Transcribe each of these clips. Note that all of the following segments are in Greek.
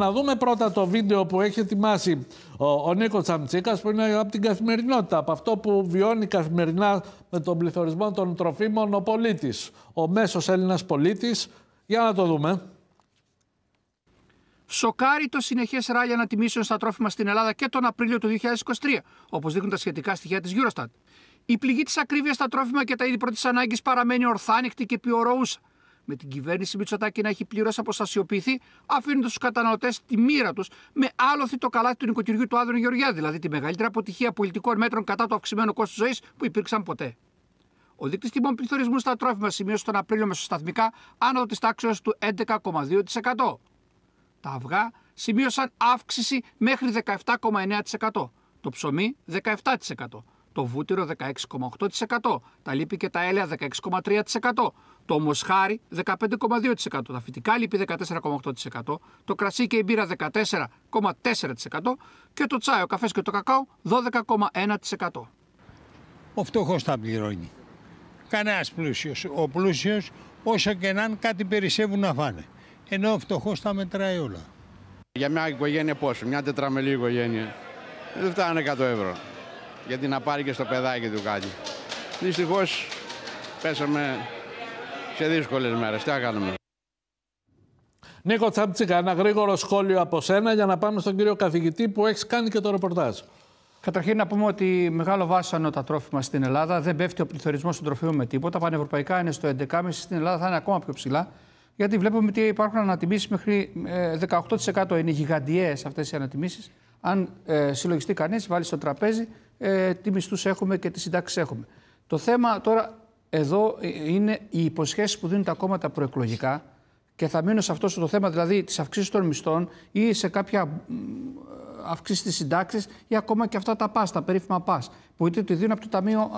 Να δούμε πρώτα το βίντεο που έχει ετοιμάσει ο, ο Νίκος Τσαμτσίκας που είναι από την καθημερινότητα, από αυτό που βιώνει καθημερινά με τον πληθωρισμό των τροφίμων ο πολίτης, ο μέσος Έλληνας πολίτης. Για να το δούμε. Σοκάρει το συνεχές ράλι ανατιμήσεων στα τρόφιμα στην Ελλάδα και τον Απρίλιο του 2023, όπως δείχνουν τα σχετικά στοιχεία της Eurostat. Η πληγή της ακρίβειας στα τρόφιμα και τα είδη πρώτης ανάγκης παραμένει ορθάνικτη και πιοροούσα με την κυβέρνηση Μητσοτάκη να έχει πλήρω αποστασιοποιηθεί, αφήνοντας στου καταναλωτές τη μοίρα τους με άλοθη το καλάθι του νοικοκυριού του Άδρου Γεωργιάδη, δηλαδή τη μεγαλύτερη αποτυχία πολιτικών μέτρων κατά το αυξημένο κόστος ζωής που υπήρξαν ποτέ. Ο δείκτης τιμών πληθωρισμού στα τρόφιμα σημείωσε τον Απρίλιο μεσοσταθμικά άνω της τάξη του 11,2%. Τα αυγά σημείωσαν αύξηση μέχρι 17,9%. Το ψωμί 17% το βούτυρο 16,8%, τα λίπη και τα έλαια 16,3%, το μοσχάρι 15,2%, τα φυτικά λίπη 14,8%, το κρασί και η μπύρα 14,4% και το τσάι, ο καφές και το κακάο 12,1%. Ο φτωχός τα πληρώνει. Κανένας πλούσιος. Ο πλούσιος, όσο και να είναι, κάτι περισσεύουν να φάνε. Ενώ ο φτωχός τα μετράει όλα. Για μια οικογένεια πόσο, μια τετραμελή οικογένεια. Δεν φτάνει 100 ευρώ γιατί να πάρει και στο παιδάκι του κάτι. Δυστυχώς πέσαμε σε δύσκολες μέρες. Τι θα κάνουμε; Νίκο Τσάμπτσικα, ένα γρήγορο σχόλιο από σένα για να πάμε στον κύριο καθηγητή που έχεις κάνει και το ρεπορτάζ. Καταρχήν να πούμε ότι μεγάλο βάσανο τα τρόφιμα στην Ελλάδα. Δεν πέφτει ο πληθωρισμός των τροφίμων με τίποτα. Πανευρωπαϊκά είναι στο 11,5, στην Ελλάδα θα είναι ακόμα πιο ψηλά. Γιατί βλέπουμε ότι υπάρχουν ανατιμήσεις μέχρι 18%. Ε, είναι γιγαντιές αυτές οι ανατιμήσεις. Αν ε, συλλογιστεί κανείς, βάλει στο τραπέζι ε, τι μισθούς έχουμε και τι συντάξεις έχουμε. Το θέμα τώρα εδώ είναι οι υποσχέσεις που δίνουν τα κόμματα προεκλογικά και θα μείνω σε αυτό το θέμα, δηλαδή τη αυξήση των μισθών ή σε κάποια αυξήση της συντάξης ή ακόμα και αυτά τα ΠΑΣ, τα περίφημα ΠΑΣ, που είτε τη δίνουν από το Ταμείο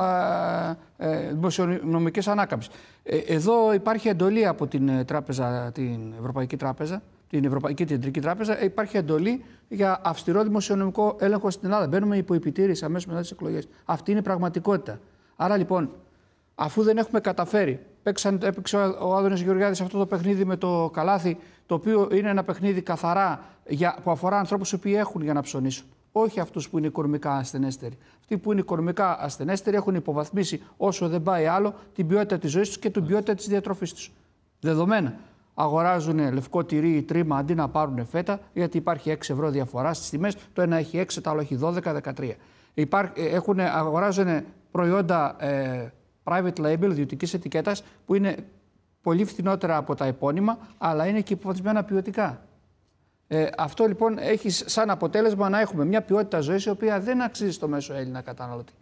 ε, ε, Δημοσιονομικής Ανάκαμψης. Ε, εδώ υπάρχει εντολή από την, ε, τράπεζα, την Ευρωπαϊκή Τράπεζα την Ευρωπαϊκή Κεντρική Τράπεζα, υπάρχει εντολή για αυστηρό δημοσιονομικό έλεγχο στην Ελλάδα. Μπαίνουμε υπό επιτήρηση αμέσως μετά τις εκλογές. Αυτή είναι η πραγματικότητα. Άρα λοιπόν, αφού δεν έχουμε καταφέρει, παίξαν, έπαιξε ο Άδωνης Γεωργιάδης αυτό το παιχνίδι με το καλάθι, το οποίο είναι ένα παιχνίδι καθαρά για, που αφορά ανθρώπους που έχουν για να ψωνίσουν. Όχι αυτούς που είναι οικονομικά ασθενέστεροι. Αυτοί που είναι οικονομικά ασθενέστεροι έχουν υποβαθμίσει όσο δεν πάει άλλο την ποιότητα της ζωής τους και την ποιότητα της διατροφής τους. Δεδομένα αγοράζουν λευκό τυρί ή τρίμα αντί να πάρουν φέτα, γιατί υπάρχει 6 ευρώ διαφορά στις τιμές. Το ένα έχει 6, το άλλο έχει 12-13. Υπά, έχουν, αγοράζουν προϊόντα ε, private label, ιδιωτικής ετικέτας, που είναι πολύ φθηνότερα από τα επώνυμα, αλλά είναι και υποβαθμισμένα ποιοτικά. Ε, αυτό λοιπόν έχει σαν αποτέλεσμα να έχουμε μια ποιότητα ζωής η οποία δεν αξίζει στο μέσο Έλληνα καταναλωτή.